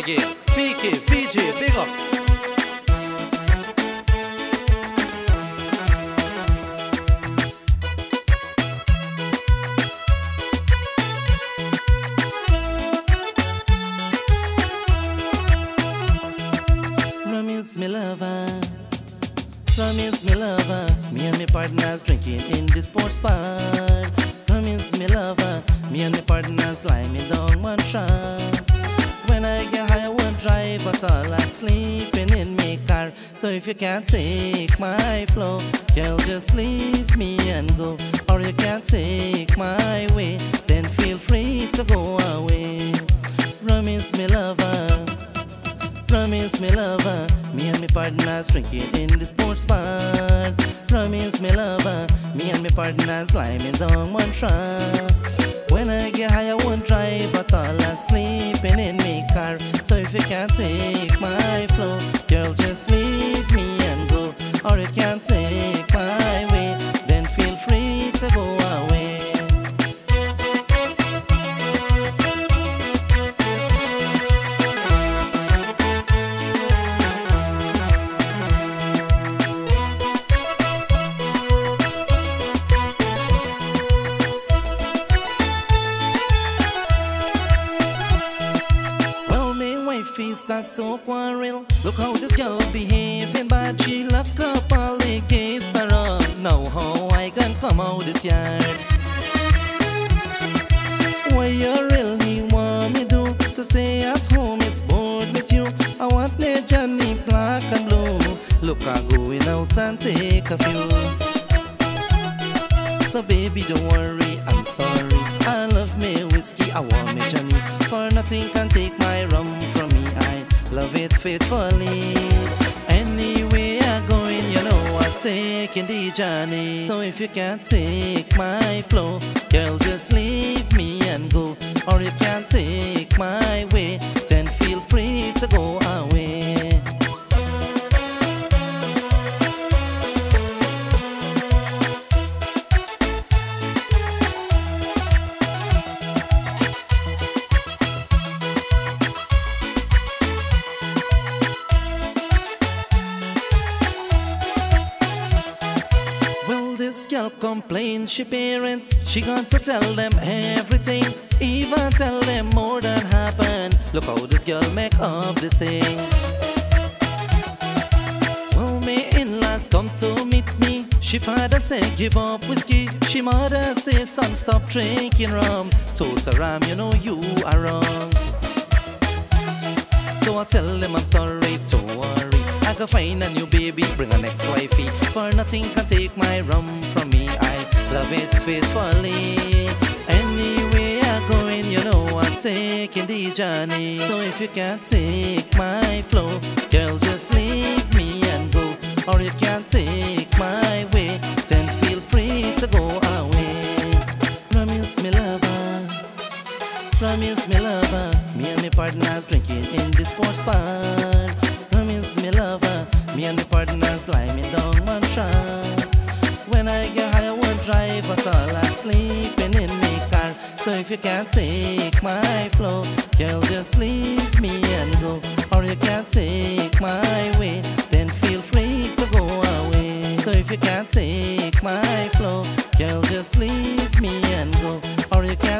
again. PK, PJ, big up. Promise me lover, promise me lover. Me and my partners drinking in the sports bar. Promise me lover, me and my partners lying down one trap. All. I'm sleeping in my car. So if you can't take my flow, girl, just leave me and go. Or you can't take my way, then feel free to go away. Promise me lover. Promise me lover, me and my partners drinking in the sports bar. Promise me lover, me and my partners climbing down one track. When I get high, I won't drive at all. I'm sleeping in my car. So if you can't take my flow, girl, just leave me and go. Or you can't take my start to quarrel. Look how this girl behaving, but she all the gates around. Now how I can come out this yard? What you really want me do? To stay at home, it's bored with you. I want the Johnny black and blue. Look, I'm going out and take a few. So baby, don't worry, I'm sorry. I love me whiskey, I want me Johnny. For nothing can take my rum from me. Love it faithfully. Anyway I'm going, you know I'm taking the journey. So if you can't take my flow, girl, just leave me and go. Or if you can't take my way, girl complain she parents. She got to tell them everything, even tell them more than happened. Look how this girl make up this thing. Well, my in-laws come to meet me. She father say give up whiskey. She mother say son stop drinking rum. Totaram, you know you are wrong. So I tell them I'm sorry, don't worry. Go find a new baby, bring an ex-wifey. For nothing can take my rum from me. I love it faithfully. Anyway I'm going, you know I'm taking the journey. So if you can't take my flow, girl, just leave me and go. Or if you can't take my way, then feel free to go away. Promise me lover. Promise me lover, me and my partners drinking in this sports bar. Promise me lover, me and my partners lying down one track. When I get high, I won't drive at all. I'm sleeping in my car. So if you can't take my flow, girl, just leave me and go. Or you can't take my way, then feel free to go away. So if you can't take my flow, girl, just leave me and go. Or you can't